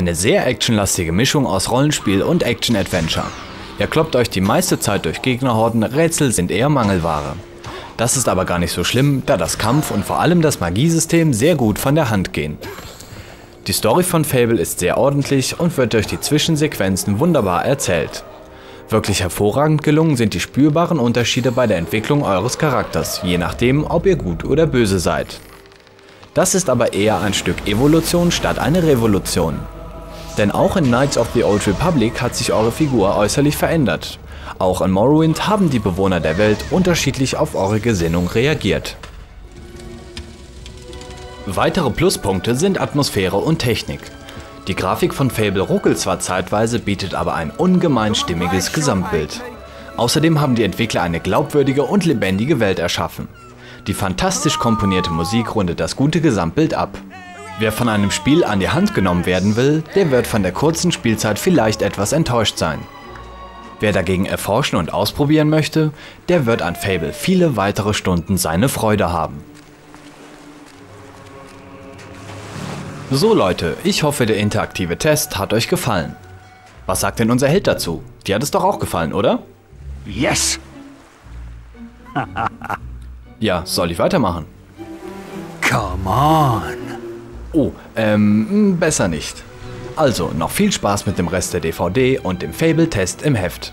Eine sehr actionlastige Mischung aus Rollenspiel und Action-Adventure. Ihr kloppt euch die meiste Zeit durch Gegnerhorden, Rätsel sind eher Mangelware. Das ist aber gar nicht so schlimm, da das Kampf und vor allem das Magiesystem sehr gut von der Hand gehen. Die Story von Fable ist sehr ordentlich und wird durch die Zwischensequenzen wunderbar erzählt. Wirklich hervorragend gelungen sind die spürbaren Unterschiede bei der Entwicklung eures Charakters, je nachdem, ob ihr gut oder böse seid. Das ist aber eher ein Stück Evolution statt eine Revolution. Denn auch in Knights of the Old Republic hat sich eure Figur äußerlich verändert. Auch in Morrowind haben die Bewohner der Welt unterschiedlich auf eure Gesinnung reagiert. Weitere Pluspunkte sind Atmosphäre und Technik. Die Grafik von Fable ruckelt zwar zeitweise, bietet aber ein ungemein stimmiges Gesamtbild. Außerdem haben die Entwickler eine glaubwürdige und lebendige Welt erschaffen. Die fantastisch komponierte Musik rundet das gute Gesamtbild ab. Wer von einem Spiel an die Hand genommen werden will, der wird von der kurzen Spielzeit vielleicht etwas enttäuscht sein. Wer dagegen erforschen und ausprobieren möchte, der wird an Fable viele weitere Stunden seine Freude haben. So Leute, ich hoffe der interaktive Test hat euch gefallen. Was sagt denn unser Held dazu? Dir hat es doch auch gefallen, oder? Yes! ja, soll ich weitermachen? Come on! Oh, ähm, besser nicht. Also, noch viel Spaß mit dem Rest der DVD und dem Fable-Test im Heft.